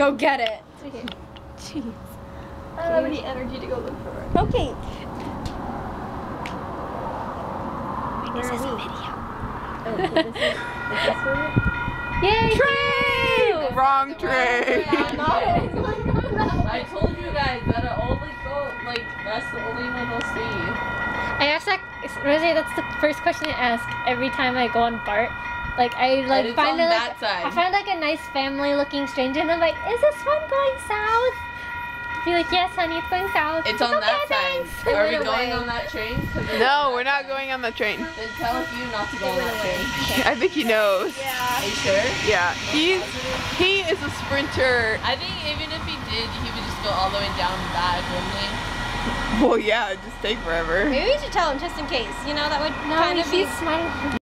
Go get it. Okay. Jeez. I don't have any energy to go look for it. Okay. Where This is are a we? video. Oh, okay, this is, is this where we're- Yay! Train! Wrong train. I told you guys that I only go like that's the only one I'll see. I asked that, Rosie, that's the first question I ask every time I go on BART. Like, I like it's find on it that like, side. I find like a nice family looking stranger and I'm like, is this one going south? Be like, yes, honey, it's going south. It's on okay, that side. thanks. Are we going away. on that train? No, on we're that not going on the train. side. Then tell you not to go on that train. I think he knows. Are you sure? Yeah, he's he is a sprinter. I think even if he did, he would just go all the way down and back, wouldn't he? Well, yeah, it'd just take forever. Maybe we should tell him just in case. You know, that would No, kind of be he's smiling.